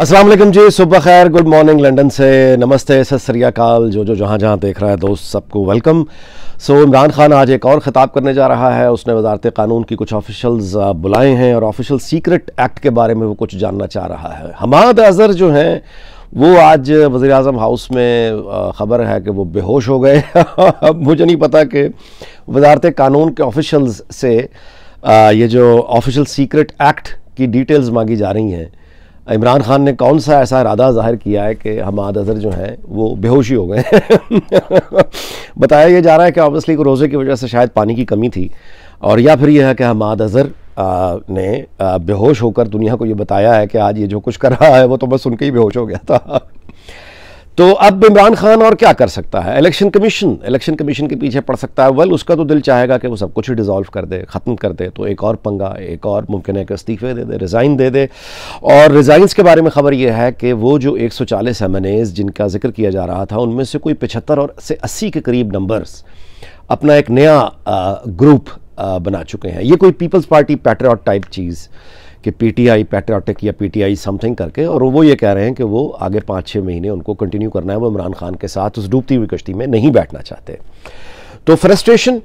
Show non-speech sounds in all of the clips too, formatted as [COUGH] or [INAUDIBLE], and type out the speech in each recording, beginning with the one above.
वालेकुम जी, सुबह खैर, गुड मॉर्निंग लंदन से। नमस्ते, सत श्रीकाल जो जो जहाँ जहाँ देख रहा है दोस्त, सबको वेलकम सो, इमरान खान आज एक और ख़िताब करने जा रहा है। उसने वजारत कानून की कुछ ऑफिशल्स बुलाए हैं और ऑफिशियल सीक्रेट एक्ट के बारे में वो कुछ जानना चाह रहा है। हमाद अजहर जो हैं, वो आज वज़ी अजम हाउस में ख़बर है कि वो बेहोश हो गए। अब [LAUGHS] मुझे नहीं पता कि वजारत कानून के ऑफिशल्स से ये जो ऑफिशियल सीक्रेट एक्ट की डिटेल्स मांगी जा रही हैं इमरान खान ने कौन सा ऐसा इरादा ज़ाहिर किया है कि हमाद अजहर जो हैं, वो बेहोशी हो गए [LAUGHS] बताया ये जा रहा है कि ऑब्वियसली रोज़े की वजह से शायद पानी की कमी थी। और या फिर यह है कि हमाद अजहर ने बेहोश होकर दुनिया को ये बताया है कि आज ये जो कुछ कर रहा है, वो तो बस सुन के ही बेहोश हो गया था। तो अब इमरान खान और क्या कर सकता है? इलेक्शन कमीशन इलेक्शन कमीशन के पीछे पड़ सकता है। वेल उसका तो दिल चाहेगा कि वो सब कुछ ही डिज़ोल्व कर दे, ख़त्म कर दे तो एक और पंगा, एक और मुमकिन है कि इस्तीफ़े दे दे रिज़ाइन दे दे। और रिज़ाइंस के बारे में ख़बर यह है कि वो जो 140 एम एन एज़ जिनका ज़िक्र किया जा रहा था, उनमें से कोई पचहत्तर और से अस्सी के करीब नंबर्स अपना एक नया ग्रुप बना चुके हैं। ये कोई पीपल्स पार्टी पैट्रियाट टाइप चीज़ कि पीटीआई पैट्रियाटिक या पीटीआई समथिंग करके, और वो ये कह रहे हैं कि वो आगे पाँच छः महीने उनको कंटिन्यू करना है, वो इमरान खान के साथ उस डूबती हुई कश्ती में नहीं बैठना चाहते। तो फ्रस्ट्रेशन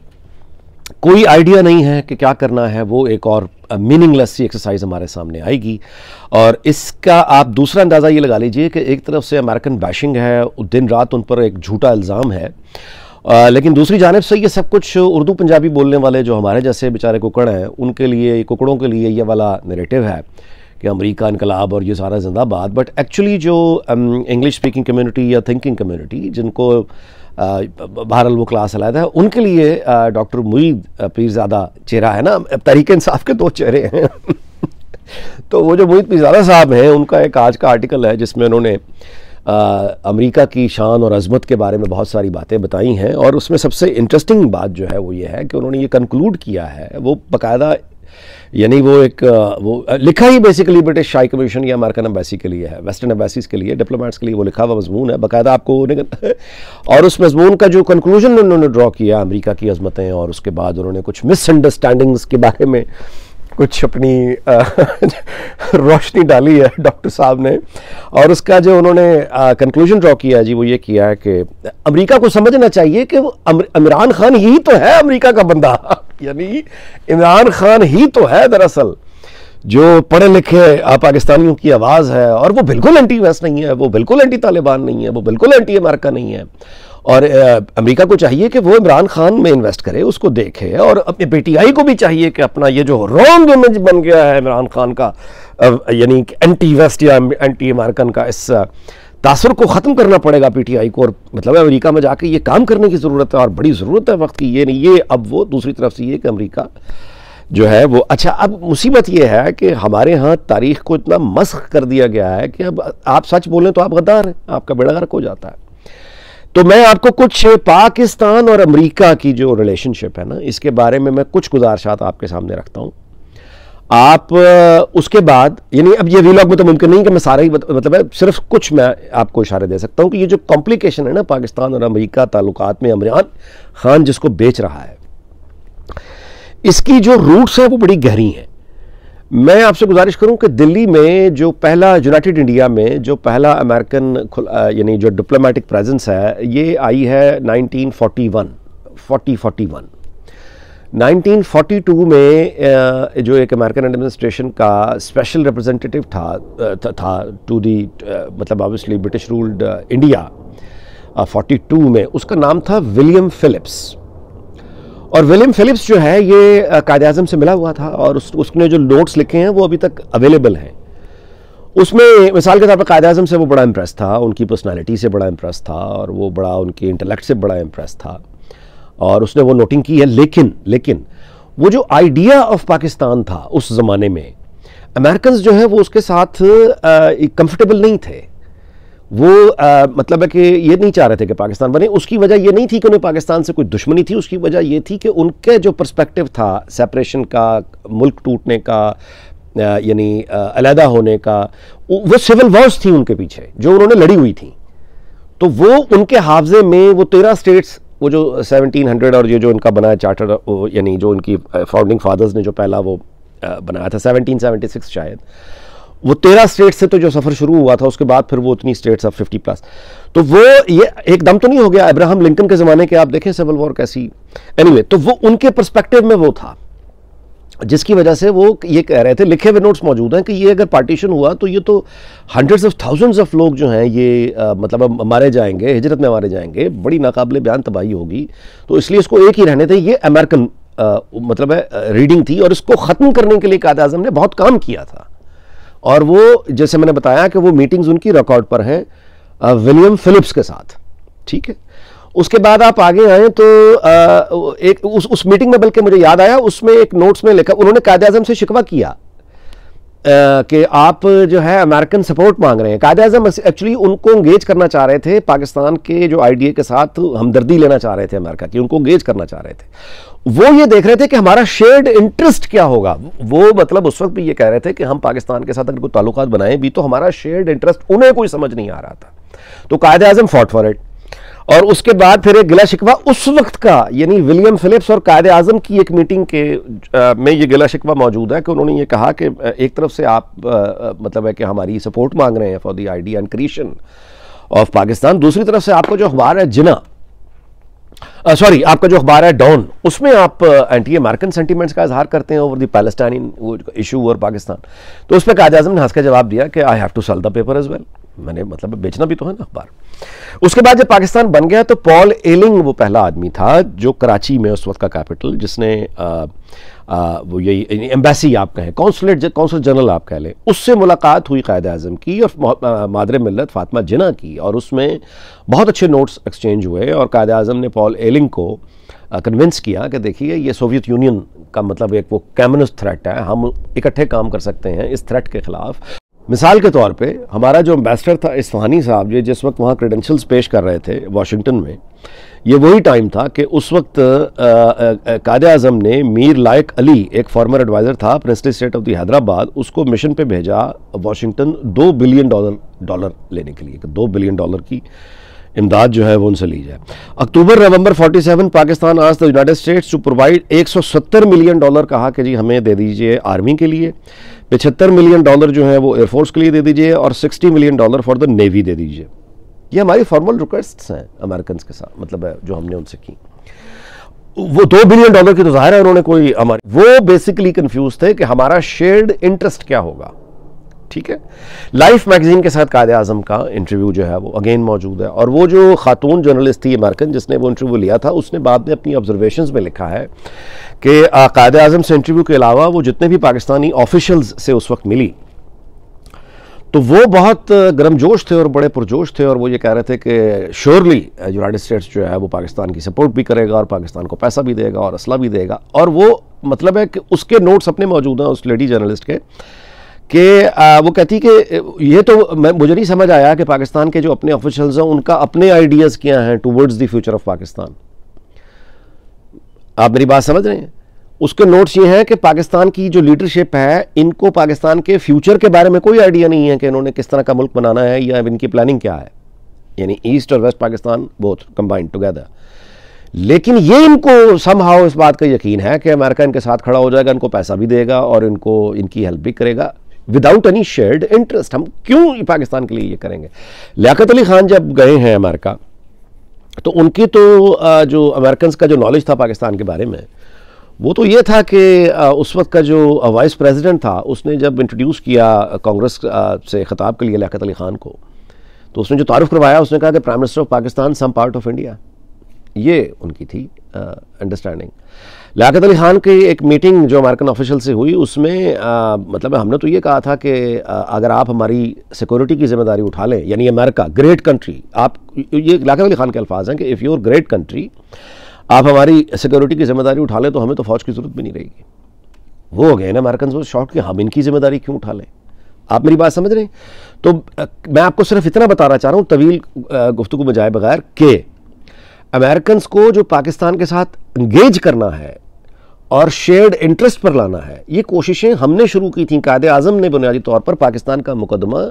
कोई आइडिया नहीं है कि क्या करना है, वो एक और मीनिंगलेस सी एक्सरसाइज हमारे सामने आएगी। और इसका आप दूसरा अंदाज़ा ये लगा लीजिए कि एक तरफ़ से अमेरिकन बैशिंग है दिन रात उन पर एक झूठा इल्ज़ाम है आ, लेकिन दूसरी जानब से ये सब कुछ उर्दू पंजाबी बोलने वाले जो हमारे जैसे बेचारे कुकड़ हैं उनके लिए कुकड़ों के लिए ये वाला नरेटिव है कि अमेरिका इनकलाब और ये सारा जिंदाबाद। बट एक्चुअली जो इंग्लिश स्पीकिंग कम्युनिटी या थिंकिंग कम्युनिटी जिनको बहरल वो क्लास अलहदा है उनके लिए डॉक्टर मुईद पीरजादा चेहरा है ना तरीके इंसाफ के दो चेहरे हैं। [LAUGHS] तो वो जो मुईद पीरजादा साहब हैं उनका एक आज का आर्टिकल है जिसमें उन्होंने अमेरिका की शान और अजमत के बारे में बहुत सारी बातें बताई हैं और उसमें सबसे इंटरेस्टिंग बात जो है वो ये है कि उन्होंने ये कंक्लूड किया है, वो बाकायदा, यानी वो एक वो लिखा ही बेसिकली ब्रिटिश शाही कमीशन या अमेरिकन एम्बेसी के लिए है वेस्टर्न एम्बेसीज के लिए डिप्लोमेट्स के लिए वो लिखा हुआ मजमून है, बाकायदा आपको [LAUGHS] और उस मजमून का जो कंक्लूजन उन्होंने ड्रॉ किया, अमेरिका की अजमतें और उसके बाद उन्होंने कुछ मिसअंडरस्टैंडिंग्स के बारे में कुछ अपनी [LAUGHS] रोशनी डाली है डॉक्टर साहब ने। और उसका जो उन्होंने कंक्लूजन ड्रॉ किया जी, वो ये किया है कि अमेरिका को समझना चाहिए कि इमरान खान ही तो है अमेरिका का बंदा। [LAUGHS] यानी इमरान खान ही तो है दरअसल। जो पढ़े लिखे पाकिस्तानियों की आवाज़ है, और वो बिल्कुल एंटी वेस्ट नहीं है, वो बिल्कुल एंटी तालिबान नहीं है, वो बिल्कुल एंटी अमेरिका नहीं है। और अमेरिका को चाहिए कि वो इमरान खान में इन्वेस्ट करे, उसको देखे और अपने पीटीआई को भी चाहिए कि अपना ये जो रॉन्ग इमेज बन गया है इमरान खान का यानी एंटी वेस्ट या एंटी अमेरिकन का, इस तासर को ख़त्म करना पड़ेगा पीटीआई को और मतलब अमेरिका में जाके ये काम करने की ज़रूरत है और बड़ी ज़रूरत है वक्त की, ये नहीं, ये अब वो दूसरी तरफ़ से ये कि अमेरिका जो है वो अच्छा अब मुसीबत ये है कि हमारे यहाँ तारीख को इतना मस्क कर दिया गया है कि अब आप सच बोलें तो आप गद्दार हैं, आपका बेड़ा गर्क हो जाता है। तो मैं आपको कुछ पाकिस्तान और अमेरिका की जो रिलेशनशिप है ना, इसके बारे में मैं कुछ गुजारशात आपके सामने रखता हूँ। आप उसके बाद, यानी अब ये वीलॉग में तो मुमकिन नहीं कि मैं सारा ही मतलब है, सिर्फ़ कुछ मैं आपको इशारे दे सकता हूँ कि ये जो कॉम्प्लिकेशन है ना, पाकिस्तान और अमेरिका ताल्लुकात में इमरान खान जिसको बेच रहा है, इसकी जो रूट्स हैं वो बड़ी गहरी हैं। मैं आपसे गुजारिश करूँ कि दिल्ली में जो पहला यूनाइटेड इंडिया में जो पहला अमेरिकन यानी जो डिप्लोमेटिक प्रेजेंस है, ये आई है 1941 4041 1942 में जो एक अमेरिकन एडमिनिस्ट्रेशन का स्पेशल रिप्रेजेंटेटिव था था टू दी मतलब ऑब्वियसली ब्रिटिश रूल्ड इंडिया 42 में, उसका नाम था विलियम फिलिप्स और विलियम फिलिप्स जो है ये कायद अजम से मिला हुआ था और उस, उसने जो नोट्स लिखे हैं वो अभी तक अवेलेबल हैं। उसमें मिसाल के तौर पर कायद अजम से वो बड़ा इम्प्रेस था उनकी पर्सनालिटी से बड़ा इम्प्रेस था और वो बड़ा उनके इंटेलेक्ट से बड़ा इम्प्रेस था। और उसने वो नोटिंग की है लेकिन लेकिन वो जो आइडिया ऑफ़ पाकिस्तान था उस ज़माने में अमेरिकन जो है वो उसके साथ कंफर्टेबल नहीं थे। वो आ, मतलब है कि ये नहीं चाह रहे थे कि पाकिस्तान बने। उसकी वजह ये नहीं थी कि उन्हें पाकिस्तान से कोई दुश्मनी थी। उसकी वजह ये थी कि उनके जो पर्सपेक्टिव था सेपरेशन का मुल्क टूटने का यानी अलहदा होने का वो सिविल वॉर्स थी उनके पीछे जो उन्होंने लड़ी हुई थी। तो वो उनके हाफजे में वो तेरह स्टेट्स वो जो 1700 और ये जो इनका बनाया चार्टर यानी जो इनकी फाउंडिंग फादर्स ने जो पहला वो बनाया था 1776 शायद। वो तेरह स्टेट से तो जो सफ़र शुरू हुआ था उसके बाद फिर वो उतनी स्टेट्स अब फिफ्टी प्लस तो वो ये एकदम तो नहीं हो गया अब्राहम लिंकन के ज़माने के आप देखें सिविल वॉर कैसी। एनीवे anyway, तो वो उनके परस्पेक्टिव में वो था जिसकी वजह से वो ये कह रहे थे लिखे हुए नोट्स मौजूद हैं कि ये अगर पार्टीशन हुआ तो ये तो हंड्रेड्स ऑफ़ थाउजेंड्स ऑफ़ लोग जो हैं ये आ, मतलब मारे जाएँगे हिजरत में मारे जाएँगे बड़ी नाकाबले बयान तबाही होगी। तो इसलिए इसको एक ही रहने थे ये अमेरिकन मतलब है रीडिंग थी और इसको ख़त्म करने के लिए कायद अजम ने बहुत काम किया था। और वो जैसे मैंने बताया कि वो मीटिंग्स उनकी रिकॉर्ड पर हैं विलियम फिलिप्स के साथ ठीक है? उसके बाद आप आगे आए तो आ, एक उस उस मीटिंग में बल्कि मुझे याद आया उसमें एक नोट्स में लिखा उन्होंने कायद अजम से शिकवा किया। कि आप जो है अमेरिकन सपोर्ट मांग रहे हैं। कायद अजम एक्चुअली उनको इंगेज करना चाह रहे थे, पाकिस्तान के जो आईडीए के साथ हमदर्दी लेना चाह रहे थे अमेरिका की, उनको इंगेज करना चाह रहे थे। वो ये देख रहे थे कि हमारा शेयर्ड इंटरेस्ट क्या होगा। वो मतलब उस वक्त भी ये कह रहे थे कि हम पाकिस्तान के साथ अगर कोई ताल्लुकात बनाएँ भी तो हमारा शेयर्ड इंटरेस्ट उन्हें कोई समझ नहीं आ रहा था। तो कायद अजम फॉट फॉर इट और उसके बाद फिर एक गिला शिकवा उस वक्त का यानी विलियम फिलिप्स और कायद आज़म की एक मीटिंग के आ, में ये गिला शिकवा मौजूद है कि उन्होंने ये कहा कि एक तरफ़ से आप आ, मतलब है कि हमारी सपोर्ट मांग रहे हैं for the idea and creation of Pakistan. दूसरी तरफ़ से आपको जो अखबार है जिना सॉरी आपका जो अखबार है डॉन उसमें आप एंटी अमेरिकन सेंटीमेंट्स का इजहार करते हैं ओवर द पैलेस्टाइन इशू और पाकिस्तान। तो उस पर कायद आज़म ने हंस के जवाब दिया कि I have to sell the paper as well मैंने मतलब बेचना भी तो है ना अखबार। उसके बाद जब पाकिस्तान बन गया तो पॉल एलिंग वो पहला आदमी था जो कराची में उस वक्त का कैपिटल जिसने आ, आ, वो यही एम्बेसी आप कहें कौंसलेट कौंसल जनरल आप कह लें उससे मुलाकात हुई कायद अजम की और मादर मिलत फातमा जिना की और उसमें बहुत अच्छे नोट्स एक्सचेंज हुए और कायद अजम ने पॉल एलिंग को कन्विंस किया कि देखिए ये सोवियत यूनियन का मतलब एक वो कैमनस थ्रेट है हम इकट्ठे काम कर सकते हैं इस थ्रेट के खिलाफ। मिसाल के तौर पे, हमारा जो एम्बेसडर था इस्फानी साहब, ये जिस वक्त वहाँ क्रेडेंशियल्स पेश कर रहे थे वाशिंगटन में, ये वही टाइम था कि उस वक्त कायद अजम ने मीर लायक अली, एक फॉर्मर एडवाइज़र था princely state of the Hyderabad उसको मिशन पे भेजा वाशिंगटन दो बिलियन डॉलर डॉलर लेने के लिए, दो बिलियन डॉलर की इमदाद जो है वो उनसे ली जाए। अक्टूबर, नवंबर 47 पाकिस्तान आज the United States to provide 170 million dollar कहा कि जी हमें दे दीजिए आर्मी के लिए। पिछहत्तर मिलियन डॉलर जो है वो एयरफोर्स के लिए दे दीजिए और 60 million dollar for the navy दे दीजिए। ये हमारी फॉर्मल रिक्वेस्ट हैं अमेरिकन के साथ मतलब जो हमने उनसे की। वो दो बिलियन डॉलर की तो ज़ाहिर है उन्होंने कोई हमारी वो बेसिकली कंफ्यूज थे कि हमारा शेयर्ड इंटरेस्ट क्या होगा। ठीक है? लाइफ मैगजीन के साथ कायद आज़म का इंटरव्यू जो है वो अगेन मौजूद है। और वो जो खातून जर्नलिस्ट थी अमेरिकन, जिसने वो इंटरव्यू लिया था, उसने बाद में अपनी ऑब्जर्वेशन में लिखा है कि कायद आज़म से इंटरव्यू के अलावा वो जितने भी पाकिस्तानी ऑफिशल्स से उस वक्त मिली तो वो बहुत गर्मजोश थे और बड़े पुरजोश थे और वो ये कह रहे थे कि श्योरली यूनाइटेड स्टेट्स जो है वो पाकिस्तान की सपोर्ट भी करेगा और पाकिस्तान को पैसा भी देगा और असला भी देगा। और वो मतलब है कि उसके नोट्स अपने मौजूद हैं उस लेडी जर्नलिस्ट के। कि वो कहती कि, ये तो मैं, मुझे नहीं समझ आया कि पाकिस्तान के जो अपने ऑफिशल्स हैं, उनका अपने आइडियाज़ क्या हैं towards the future of Pakistan. आप मेरी बात समझ रहे हैं? उसके नोट्स ये हैं कि पाकिस्तान की जो लीडरशिप है, इनको पाकिस्तान के फ्यूचर के बारे में कोई आइडिया नहीं है कि इन्होंने किस तरह का मुल्क बनाना है या इनकी प्लानिंग क्या है। यानी ईस्ट और west Pakistan both combined together लेकिन ये इनको समहाउ इस बात का यकीन है कि अमेरिका इनके साथ खड़ा हो जाएगा, इनको पैसा भी देगा और इनको, इनकी हेल्प भी करेगा। विदाउट एनी शेयर्ड इंटरेस्ट हम क्यों पाकिस्तान के लिए ये करेंगे? लियाकत अली खान जब गए हैं अमेरिका तो उनकी तो जो अमेरिकन का जो नॉलेज था पाकिस्तान के बारे में, वो तो ये था कि उस वक्त का जो वाइस प्रेसिडेंट था, उसने जब इंट्रोड्यूस किया कांग्रेस से ख़ताब के लिए लियाकत अली ख़ान को तो उसने जो तारुफ करवाया, उसने कहा कि prime minister of Pakistan some part of India ये उनकी थी। अंडरस्टैंडिंग लियाकत अली ख़ान की एक मीटिंग जो अमेरिकन ऑफिशियल से हुई उसमें आ, मतलब हमने तो ये कहा था कि अगर आप हमारी सिक्योरिटी की ज़िम्मेदारी उठा लें यानी अमेरिका ग्रेट कंट्री आप ये लियाकत अली ख़ान के अल्फाज हैं कि इफ़ यूर ग्रेट कंट्री आप हमारी सिक्योरिटी की ज़िम्मेदारी उठा लें तो हमें तो फौज की ज़रूरत भी नहीं रहेगी। वो हो गए ना अमेरिकन वो शॉर्ट कि हम इनकी ज़िम्मेदारी क्यों उठा लें? आप मेरी बात समझ रहे हैं? तो मैं आपको सिर्फ़ इतना बताना चाह रहा हूँ तवील गुफ्तु जाए बगैर के अमेरिकन को जो पाकिस्तान के साथ इंगेज करना है और शेयर्ड इंटरेस्ट पर लाना है, ये कोशिशें हमने शुरू की थी। कायदे आज़म ने बुनियादी तौर पर पाकिस्तान का मुकदमा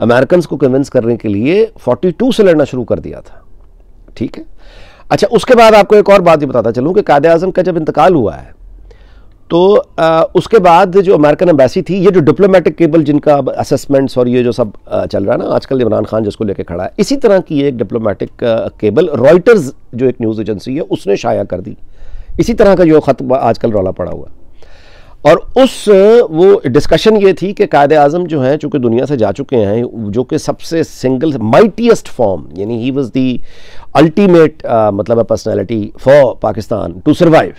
अमेरिकन को कन्विंस करने के लिए 42 से लड़ना शुरू कर दिया था। ठीक है? अच्छा उसके बाद आपको एक और बात भी बताता चलूँ कि कायदे आज़म का जब इंतकाल हुआ है तो आ, उसके बाद जो अमेरिकन एम्बेसी थी ये जो डिप्लोमेटिक केबल जिनका अब असेसमेंट्स और ये जो सब आ, चल रहा है ना आजकल इमरान खान जिसको लेके खड़ा है इसी तरह की एक डिप्लोमेटिक केबल रॉयटर्स जो एक न्यूज़ एजेंसी है उसने शाया कर दी। इसी तरह का जो खत आजकल रौला पड़ा हुआ और उस वो डिस्कशन ये थी कि कायद अज़म जो हैं चूँकि दुनिया से जा चुके हैं जो कि सबसे सिंगल माइटीएस्ट फॉर्म यानी ही वॉज़ दी अल्टीमेट मतलब personality for Pakistan to survive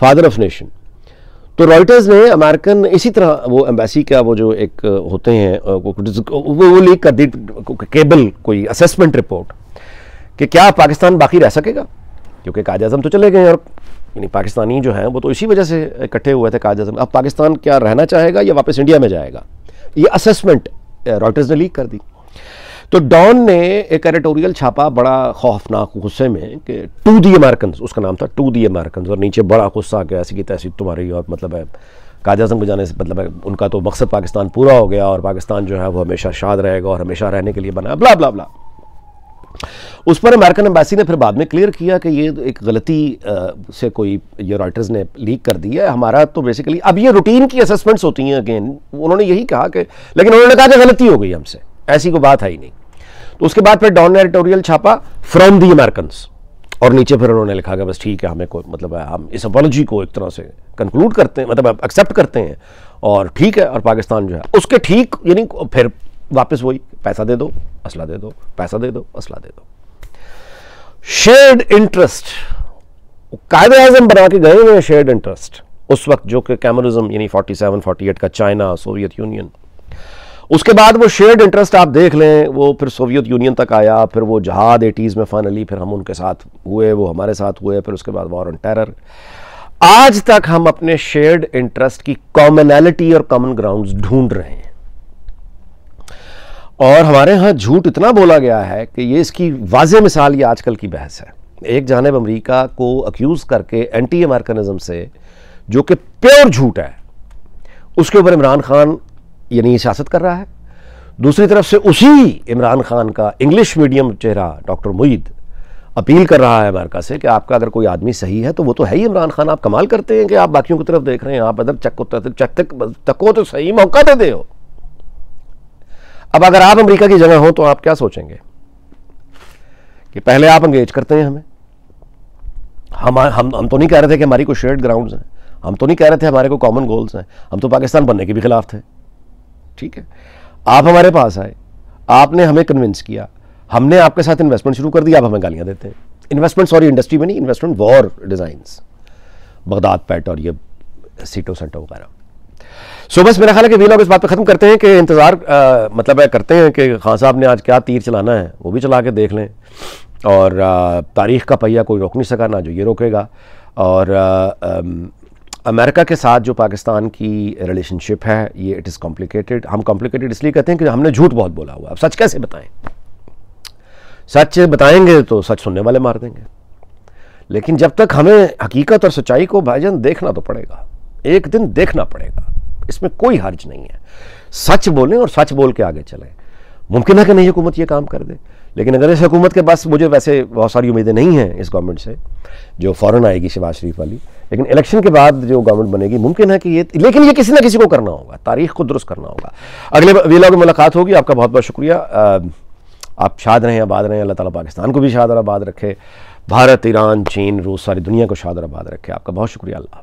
father of nation तो रॉयटर्स ने अमेरिकन इसी तरह वो एम्बेसी का वो जो एक होते हैं वो वो लीक कर दी केबल कोई असेसमेंट रिपोर्ट कि क्या पाकिस्तान बाकी रह सकेगा? क्योंकि काज अजम तो चले गए और यानी पाकिस्तानी जो हैं वो तो इसी वजह से इकट्ठे हुए थे काज अजम अब पाकिस्तान क्या रहना चाहेगा या वापस इंडिया में जाएगा? ये असेसमेंट रॉयटर्स ने लीक कर दी। तो डॉन ने एक एडिटोरियल छापा बड़ा खौफनाक गुस्से में कि टू दी अमेरिकन उसका नाम था टू दी अमेरिकन और नीचे बड़ा गुस्सा गया, ऐसी की तैसी तुम्हारी, और मतलब है, काज अजम को जाने से मतलब है, उनका तो मकसद पाकिस्तान पूरा हो गया, और पाकिस्तान जो है, वो हमेशा शाद रहेगा और हमेशा रहने के लिए बना ब्ला ब्ला ब्ला उस पर अमेरिकन एम्बेसी ने फिर बाद में क्लियर किया कि ये एक गलती से कोई, ये रॉयटर्स ने लीक कर दी है। हमारा तो बेसिकली अब ये रूटीन की असेसमेंट्स होती हैं अगेन उन्होंने यही कहा कि, लेकिन उन्होंने कहा कि गलती हो गई हमसे, ऐसी कोई बात है ही नहीं। उसके बाद फिर डॉन एडिटोरियल छापा फ्रॉम दी अमेरिकन और नीचे फिर उन्होंने लिखा कि बस ठीक है, हमें कोई मतलब हम इस अपॉलोजी को एक तरह से कंक्लूड करते हैं मतलब एक्सेप्ट करते हैं। और ठीक है, और पाकिस्तान जो है, उसके ठीक, यानी फिर वापस वही, पैसा दे दो, असला दे दो, पैसा दे दो, असला दे दो। शेयर्ड इंटरेस्ट कायदे आज़म बना के गए हुए शेयर्ड इंटरेस्ट उस वक्त जो कि कैमरिज्म यानी 47 48 का चाइना सोवियत यूनियन उसके बाद वो शेयर्ड इंटरेस्ट आप देख लें, वो फिर सोवियत यूनियन तक आया, फिर वो जहाद एटीज़ में फाइनली फिर हम उनके साथ हुए, वो हमारे साथ हुए, फिर उसके बाद वॉर ऑन टेरर आज तक हम अपने शेयर्ड इंटरेस्ट की कॉमनैलिटी और कॉमन ग्राउंड्स ढूंढ रहे हैं। और हमारे यहाँ झूठ इतना बोला गया है कि ये इसकी वाज मिसाल ये आजकल की बहस है। एक जानब अमरीका को अक्यूज़ करके एंटी अमेरिकनिज्म से, जो कि प्योर झूठ है, उसके ऊपर इमरान खान यानी सियासत कर रहा है। दूसरी तरफ़ से उसी इमरान खान का इंग्लिश मीडियम चेहरा डॉक्टर मुईद अपील कर रहा है अमेरिका से कि आपका अगर कोई आदमी सही है तो वो तो है ही इमरान खान। आप कमाल करते हैं कि आप बाकियों की तरफ़ देख रहे हैं। आप अदर चक्को चक तको तो सही मौका दे दे हो। अब अगर आप अमेरिका की जगह हो तो आप क्या सोचेंगे? कि पहले आप अंगेज करते हैं हमें। हम हम हम तो नहीं कह रहे थे कि हमारी कोई शेयर्ड ग्राउंड्स हैं। हम तो नहीं कह रहे थे हमारे को कॉमन गोल्स हैं। हम तो पाकिस्तान बनने के भी खिलाफ थे। ठीक है? आप हमारे पास आए, आपने हमें कन्विंस किया, हमने आपके साथ इन्वेस्टमेंट शुरू कर दी, आप हमें गालियाँ देते हैं। इन्वेस्टमेंट सॉरी इंडस्ट्री में नहीं investment war designs Baghdad pact और ये सीटो सेंटो वगैरह। सो बस मेरा ख्याल है कि वी लोग इस बात पर ख़त्म करते हैं कि इंतज़ार मतलब है करते हैं कि खान साहब ने आज क्या तीर चलाना है, वो भी चला के देख लें। और तारीख़ का पहिया कोई रोक नहीं सका, ना जो ये रोकेगा। और अमेरिका के साथ जो पाकिस्तान की रिलेशनशिप है, ये इट इज़ कॉम्प्लिकेटेड हम कॉम्प्लिकेटेड इसलिए कहते हैं कि हमने झूठ बहुत बोला हुआ अब सच कैसे बताएँ? सच बताएँगे तो सच सुनने वाले मार देंगे। लेकिन जब तक हमें हकीकत और सच्चाई को भाईजान देखना तो पड़ेगा। एक दिन देखना पड़ेगा। इसमें कोई हर्ज नहीं है। सच बोलें और सच बोल के आगे चलें। मुमकिन है कि नहीं हुकूमत ये काम कर दे। लेकिन अगर इस हुकूमत के पास मुझे वैसे बहुत सारी उम्मीदें नहीं हैं इस गवर्नमेंट से, जो फ़ौरन आएगी शहबाज शरीफ वाली लेकिन इलेक्शन के बाद जो गवर्नमेंट बनेगी, मुमकिन है कि ये लेकिन ये किसी ना किसी को करना होगा। तारीख को दुरुस्त करना होगा। अगले वेला की मुलाकात होगी। आपका बहुत बहुत शुक्रिया। आप शाद रहें आबाद रहें अल्लाह ताला पाकिस्तान को भी शाद और आबाद रखे। भारत, ईरान, चीन, रूस, सारी दुनिया को शाद और आबाद रखे। आपका बहुत शुक्रिया। अल्लाह